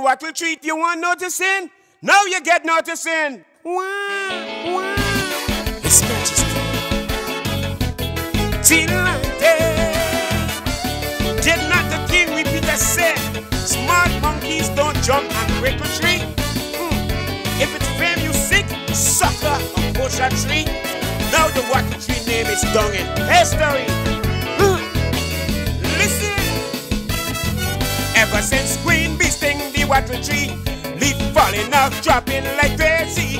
Wattle Tree you want noticing? Now you get noticing. Wow, wow. His Majesty. Tilante. Did not the king repeat a say? Smart monkeys don't jump and break a tree. Hmm. If it's fair music, sucker or a tree. Now the Wattle Tree name is dung in history. Hmm. Listen. Ever since Queen Bee sting Wattle Tree, leaf falling off, dropping like crazy.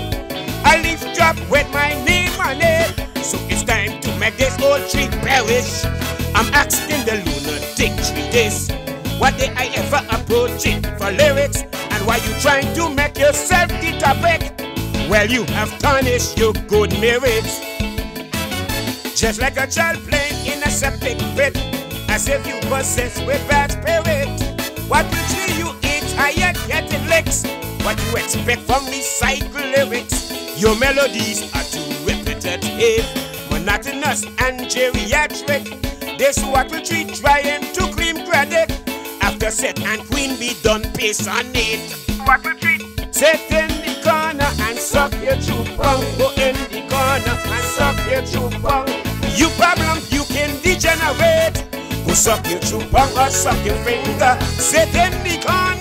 A leaf drop with my name on it. So it's time to make this old tree perish. I'm asking the lunatic tree this. What did I ever approach it for lyrics? And why you trying to make yourself the topic? Well, you have tarnished your good merits. Just like a child playing in a septic pit, as if you possessed with bad spirit. What will you getting licks? What you expect from recycled lyrics? Your melodies are too repetitive, monotonous and geriatric. This Wattle Tree trying to claim credit. After set and queen be done pace on it. Wattle Tree? Sit in the corner and suck your chupang. Go in the corner and suck your chupang. You problem you can degenerate. Go suck your chupang or suck your finger. Sit in the corner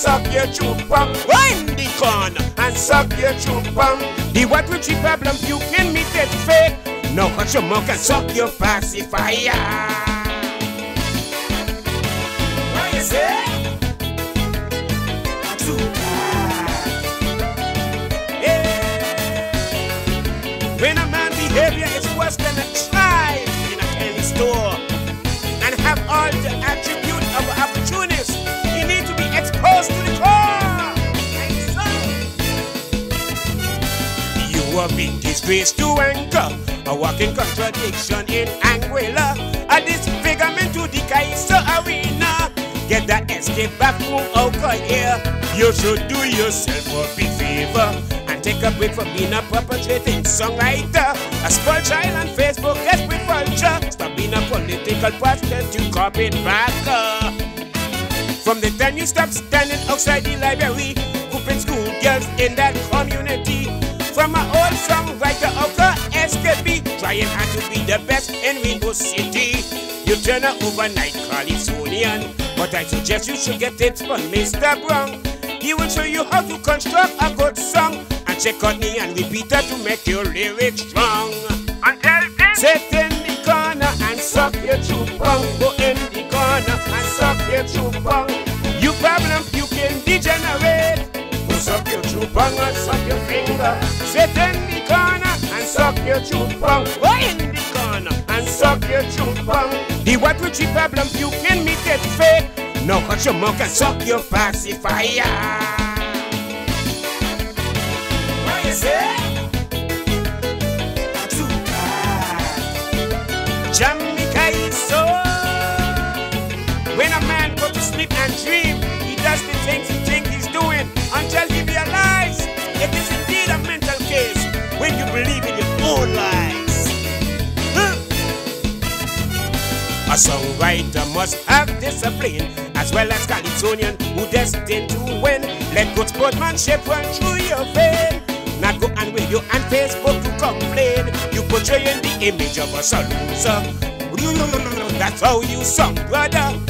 suck your chupang. Go in the corner and suck your chupang. The Wattle Tree problem you can meet it fake. Now cut your mouth and suck your pacifier. What you say? Yeah. When a man behavior is worse than a child in a candy store and have all the You have been disgraced to anger, a walking contradiction in Anguilla, a disfigurement to the Kaiser arena. Get that escape back from Oka here. You should do yourself a big favor and take a break from being a perpetrating songwriter. A spoiled child on Facebook, desperate vulture. Stop being a political prostitute, carpetbagger. From the time you stop standing outside the library, whooping school girls in that community. From my old songwriter of the SKB, trying hard to be the best in Rainbow City. You turn a overnight Calypsonian, but I suggest you should get it from Mr. Brown. He will show you how to construct a good song and check on me and repeat it to make your lyrics strong. Until then, sit in the corner and suck your chupang. Go in the corner and suck your. You problem, you can degenerate. Suck your chupang and suck your finger. Sit in the corner and suck your chupang. Go in the corner and suck your chupang. The what with your problem, you can meet it fake. Now cut your mouth and suck your pacifier. What you say? Jamaica is so. When a man go to sleep and dream, does the things he think he's doing until he realizes it is indeed a mental case when you believe in your own lies. Huh? A songwriter must have discipline as well as Calypsonian who destined to win. Let good sportsmanship run through your vein. Not go on radio and Facebook to complain. You portraying the image of a loser. That's how you song, brother.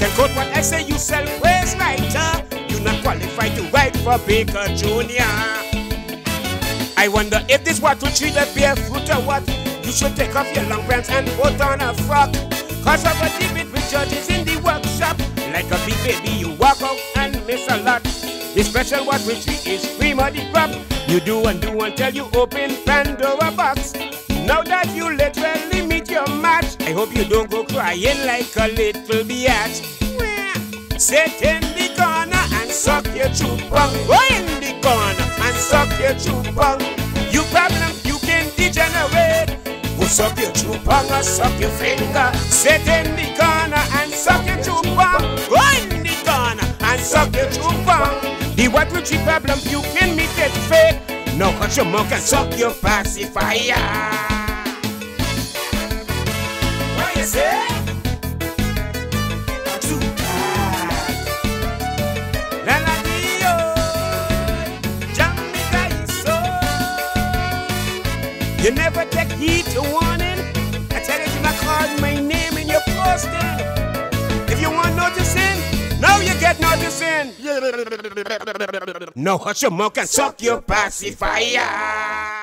Can quote what I say, you self-praise writer. You're not qualified to write for Baker Jr. I wonder if this Wattle Tree a barefoot or what. You should take off your long pants and put on a frock. Cause of a debate with judges in the workshop. Like a big baby, you walk out and miss a lot. The special what we treat is cream of the crop. You do and do until you open Pandora box. Hope you don't go crying like a little biatch. Sit in the corner and suck your chupang. Go in the corner and suck your chupang. You problem, you can degenerate. Go suck your chupang or suck your finger. Sit in the corner and suck your chupang. Go in the corner and suck your chupang. The what treat problem, you can meet it fake. Now cut your mouth and suck your pacifier. Noticing. No, hush your mouth and suck your pacifier.